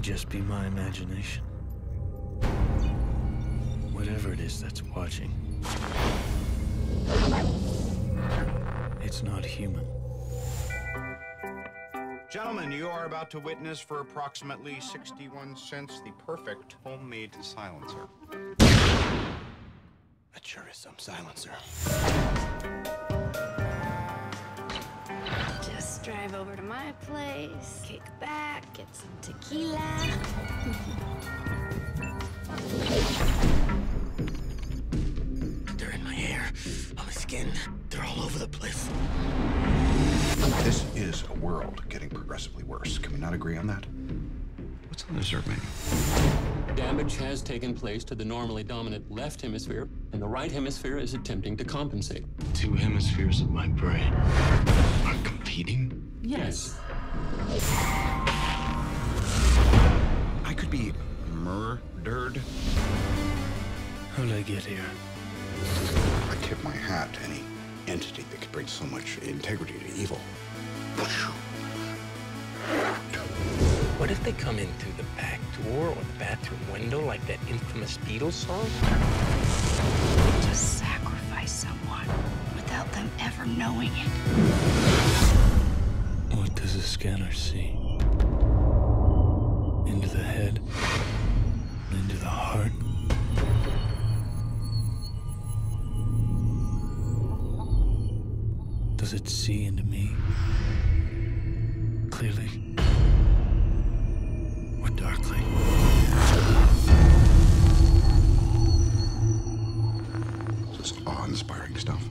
just be my imagination. Whatever it is that's watching, it's not human. Gentlemen, you are about to witness for approximately 61 cents the perfect homemade silencer. That sure is some silencer. Just drive over to my place, kick back, get some tequila. They're in my hair, on my skin. They're all over the place. This is a world getting progressively worse. Can we not agree on that? What's on the dessert menu? Damage has taken place to the normally dominant left hemisphere, and the right hemisphere is attempting to compensate. Two hemispheres of my brain are competing. Yes. I could be murdered. How'd I get here? I tip my hat to any entity that could bring so much integrity to evil. What if they come in through the back door or the bathroom window like that infamous Beatles song? Just sacrifice someone without them ever knowing it. What does the scanner see? Into the head? Into the heart? Does it see into me? Clearly? inspiring stuff.